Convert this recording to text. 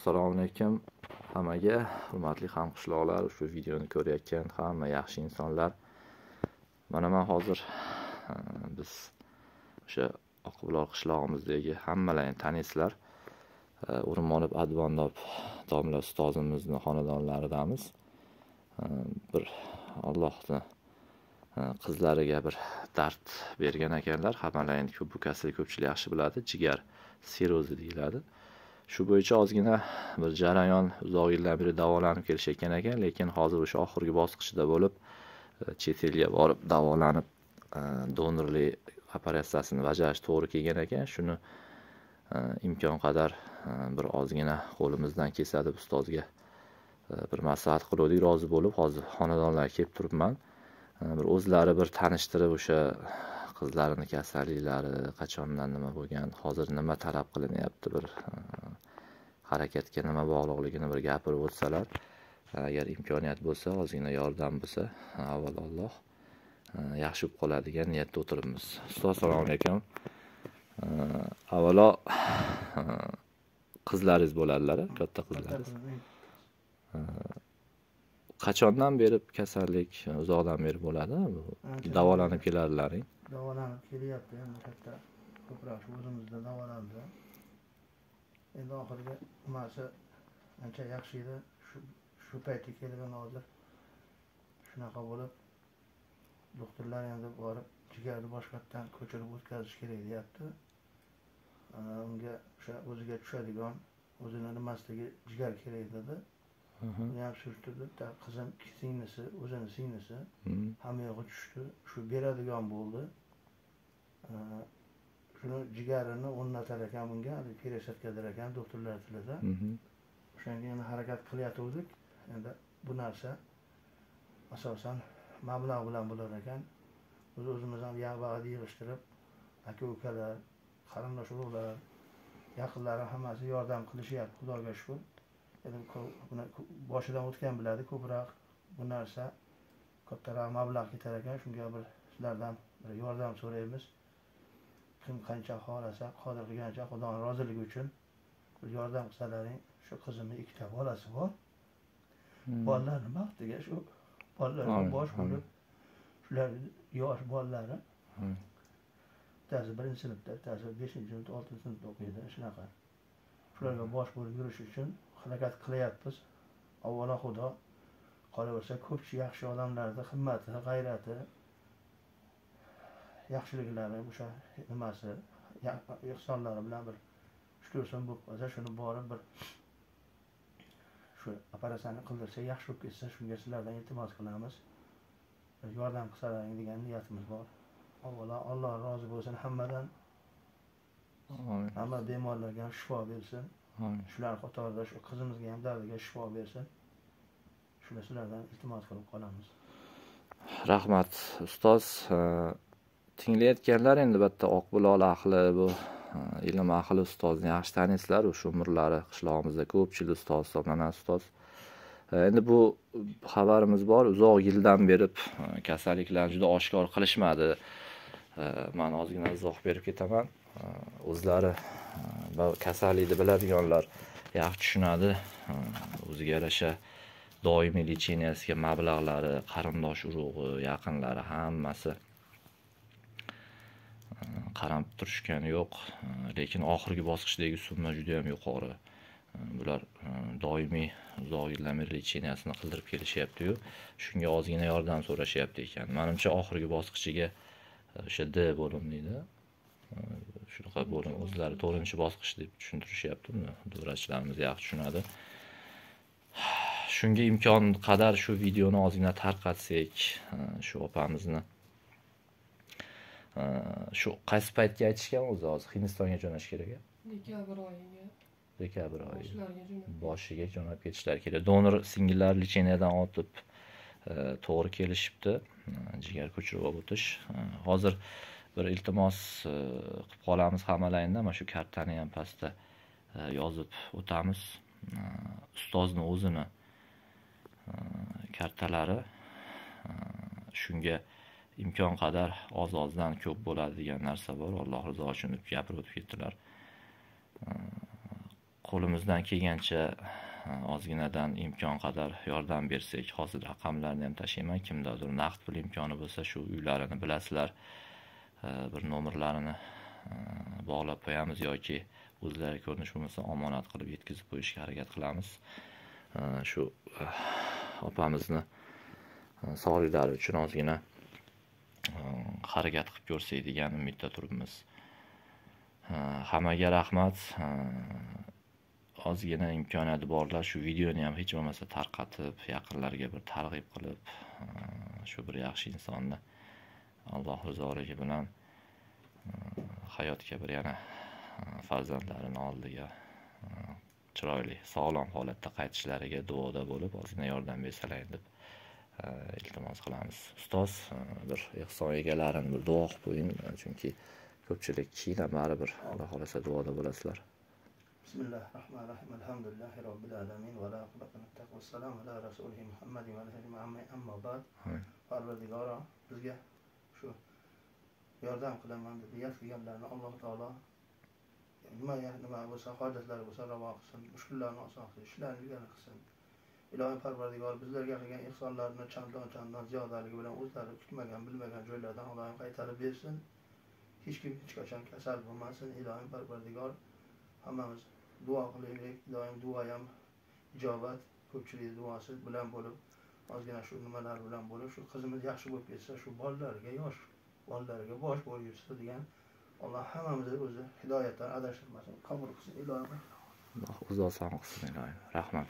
assalomu alaykum. Hammaga hurmatli hamqishloqlar shu videoni ko'rayotgan hamma yaxshi insonlar. Mana man hozir biz o'sha oqbulor qishlog'imizdagi hammalarni taniysizlar o'rinmonov advondob domla ustozimizni xonadonlaridamiz. Bir allohni qizlariga bir dard bergan ekanlar. Hammalaringni bu kasallik ko'pchilik yaxshi biladi. Jigar sirozi deyiladi. Shu bo'yicha ozgina bir jarayon uzoq yildan beri davolanib kelishayotgan ekan lekin hozir o'sha oxirgi bosqichda bo'lib e, chet elga borib davolanib e, donorli donorlik operatsiyasini bajarish to'g'ri kelgan ekan. Shuni e, imkon qadar bir ozgina qo'limizdan kelsa deb ustozga bir maslahat qiluvdik. Rozi bo'lib hozir xonadonlarga kelib turibman. Bir o'zlari bir tanishtirib o'sha qizlarini kasalliklari qachondan nima bo'lgan hozir nima talab qilinyapti bir harakatga nima bog'liqligini bir gapirib o'tsalar agar imkoniyat bo'lsa ozgina yordam bo'lsa avvalolloh yaxshi bo'lib qoladi degan niyatda o'tiribmiz. Ustoz assalomu alaykum. Avvalo qizlaringiz bo'ladilar katta qizlaringiz qachondan beri kasallik uzoqdan beri bo'ladi? Davolanib keladilaring davolanib kelyapti endi katta ko'proq o'zimizda davolandi endi oxirgi nimasi ancha yaxshi edi. Shu paytga kelgan hozir shunaqa bo'lib doktorlar endi borib jigarni boshqatdan ko'chirib o'tkazish kerak deyapti. Unga o'sha o'ziga tushadigan o'zini nimasidagi jigar kerak dedi. Uni ham surishtirdi qizim singlisi o'zini singlisi. Hamma yog'i tushdi. Shu beradigan bo'ldi shuni jigarini o'rnatar ekan bunga haligi пересадкаdir ekan doktorlar tilida o'shanga endi harakat qilayotgandik endi bu narsa asosan mablag' bilan bo'lar ekan. Biz o'zimiz ham bag'ida yig'ishtirib aka ukalar qarindosh urug'lar yaqinlari hammasi yordam qilishyapti xudoga shukur endi boshidan o'tgan biladi ko'proq. Bu narsa kattaroq mablag' ketar ekan. Shunga bir sizlardan bir yordam so'raymiz kim qancha xohlasa qodir qilganicha xudoni roziligi uchun yordam qilsalaring shu qizimni ikkita bolasi bor. Hmm. bolalarni baxtiga shu? Bolalarga bosh bo'lib shularni yosh bolalari hmm. bittasi birinchi sinfda bittasi beshinchi sinfda oltinchi sinfda o'qiydi shunaqa. Shularga bosh bo'lib yurish uchun harakat qilyapmiz. Avvalo xudo qolaversa ko'pchi yaxshi odamlarni himmati g'ayrati yaxshiliklari o'sha nimasi ehsonlari bilan bir so'm bo'lib qolsa shuni borib bir shu operatsiyani qildirsak yaxshi bo'lib ketsa shunga sizlardan iltimos qilamiz. Yordam qilsalaring degan niyatimiz bor. Avvalo alloh rozi bo'lsin hammadan. Hamma bemorlarga ham shifo bersin. Shular qatorida shu qizimizga ham dardiga shifo bersin. Shuni sizlardan iltimos qilib qolamiz. Rahmat ustoz tinglayotganlar endi bitta oqbulol ahli bu ilm ahli ustozni yaxshi taniysizlar o'sha umrlari qishlog'imizda ko'pchilik ustoz hisoblanadi ustoz. Endi bu xabarimiz bor uzoq yildan beri kasalliklarni juda oshkor qilishmadi. Man ozgina izoh berib ketaman. O'zlari kasallikni biladiganlar yaxshi tushunadi. O'ziga yarasha doimiy lecheniyasiga mablag'lari qarindosh urug'i yaqinlari hammasi qarab turishgani yo'q. Lekin oxirgi bosqichdagi summa juda yam yuqori bular e, doimiy uzoq yillar beri lecheniyasini qildirib kelishyaptiyu. Shunga ozgina yordam so'rashyapti ekan. Manimcha oxirgi bosqichiga e, o'sha d bo'lim deydi. Shunaqa bo'lim o'zlari to'rtinchi bosqich deb tushuntirishyapti uni vrachlarimiz yaxshi tushunadi. Shunga imkon qadar shu videoni ozgina tarqatsak e, shu opamizni shu qaysi paytga aytishgan o'zi hozir? Hindistonga jo'nash kerak dekabr oyiga. Dekabr oyi. Boshiga jo'nab ketishlari kerak. Donor singillar licheniyadan o'tib e, to'g'ri kelishibdi. Jigar ko'chirib olib o'tish. Hozir bir iltimos e, qilib qolamiz hammalaringdan mana shu kartani ham pastda e, yozib o'tamiz. Ustozni o'zini kartalari shunga imkon qadar oz ozdan ko'p bo'ladi degan narsa bor. Alloh rizosi uchun deb gapirib o'tib ketdilar. Qo'limizdan kelgancha ozginadan imkon qadar yordam bersak hozir raqamlarni ham tashlayman. Kimdadir naqd pul imkoni bo'lsa shu uylarini bilasizlar. Bir nomerlarini bog'lab qo'yamiz yoki o'zlari ko'rinish bo'lmasa omonat qilib yetkazib qo'yishga harakat qilamiz. Shu opamizni sog'liklari uchun ozgina harakat qilib ko'rsak degan umidda turibmiz. Hammaga rahmat. Ozgina imkoniyati borlar. Shu videoni ham hech bo'lmasa tarqatib yaqinlarga bir targ'ib qilib shu bir yaxshi insonni alloh rizoligi bilan hayotga bir yana farzandlarini oldiga chiroyli sog'lom holatda qaytishlariga duoda bo'lib ozgina yordam bersalaring deb iltimos qilamiz ustoz bir ehson egalarini bir duo qilib qo'ying chunki ko'pchilik kiyinib baribir xudo xohlasa duoda bo'lasizlar بسم الله الرحمن الرحيم الحمد لله رب العالمين ولا عقبة للتقوى والسلام على رسوله محمد وعلى آله أما أما بعد parvardigoro bizga shu yordam qilaman deb niyat qilganlarni alloh taolo nima nima bo'lsa hojatlari bo'lsa ravo qilsin mushkullarni oson qilsin ishlarini ilgari qilsin ilohiy parvardigor bizlarga qilgan ehsonlarini chandon chandon ziyodaligi bilan o'zlari kutmagan bilmagan joylardan allohim qaytarib bersin hech kim hech qachon kasal bo'lmasin ilohim parvardigor hammamiz duo qilaylik doim duo ham ijobat ko'pchilik duosi bilan bo'lib ozgina shu nimalar bilan bo'lib shu qizimiz yaxshi bo'lib ketsa shu bolalarga yosh bolalarga bosh bo'lib yursa degan alloh hammamizni o'zi hidoyatdan adashtirmasin qabul qilsin ilohim o'zi oson qilsin ilohim rahmat